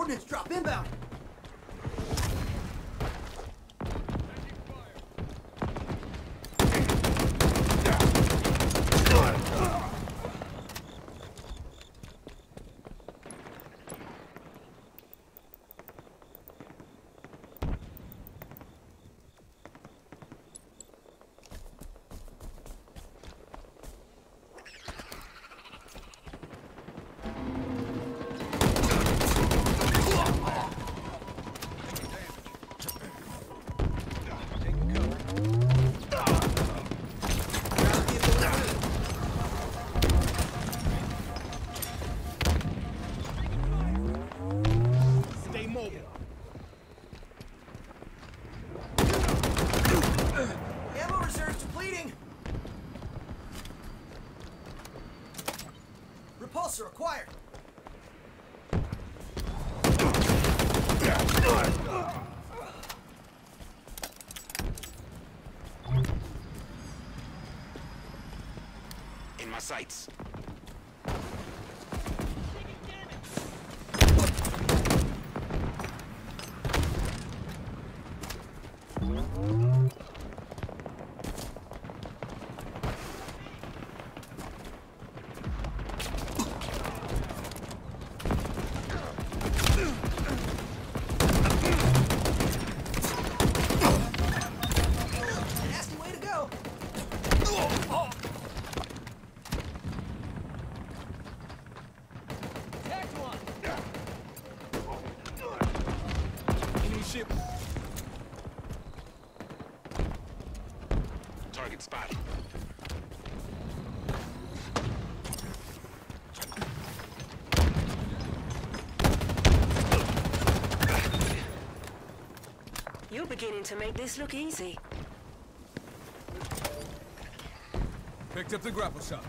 Ordnance drop inbound. Repulsor acquired. In my sights. Target spotted. You're beginning to make this look easy. Picked up the grapple shot.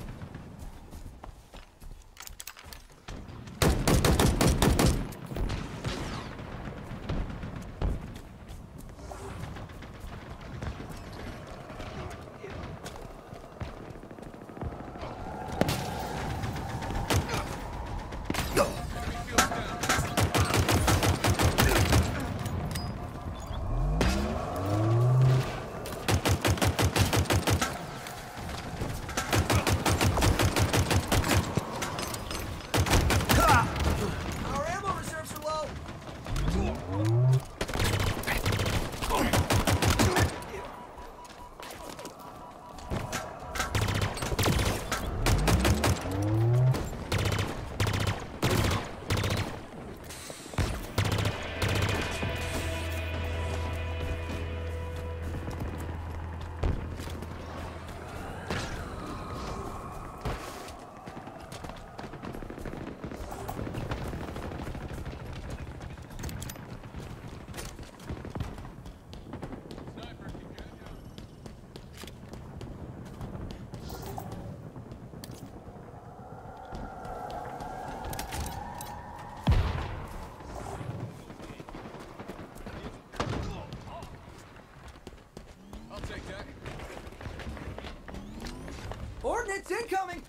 Ordnance incoming.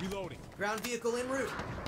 Reloading. Ground vehicle en route.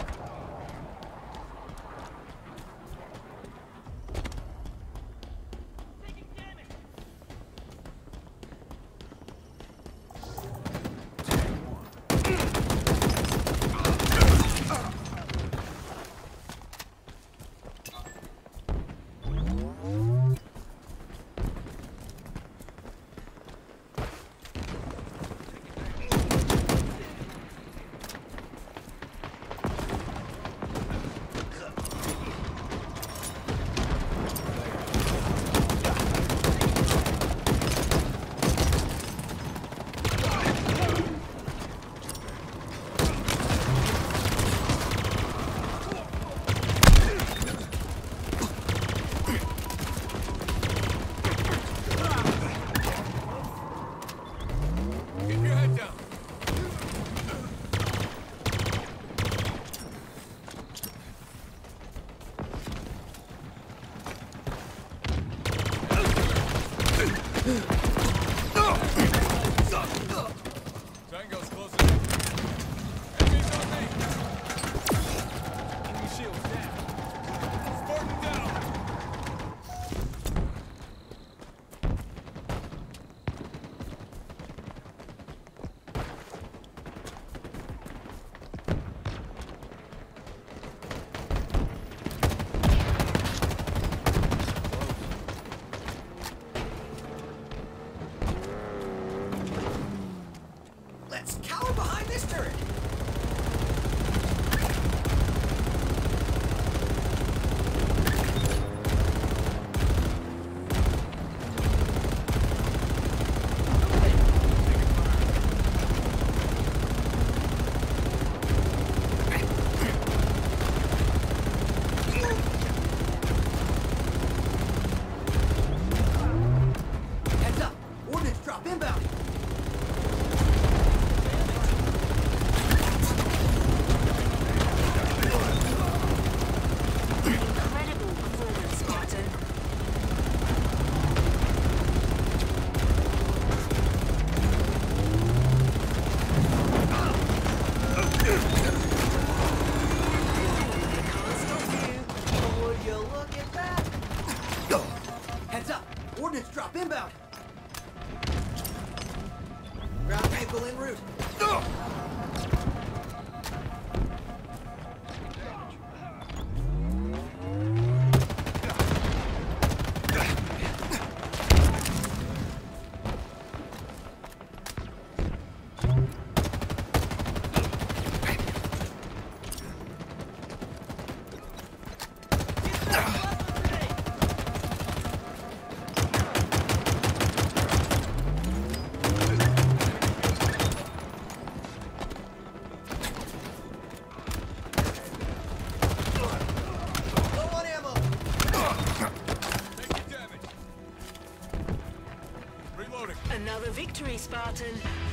Another victory, Spartan.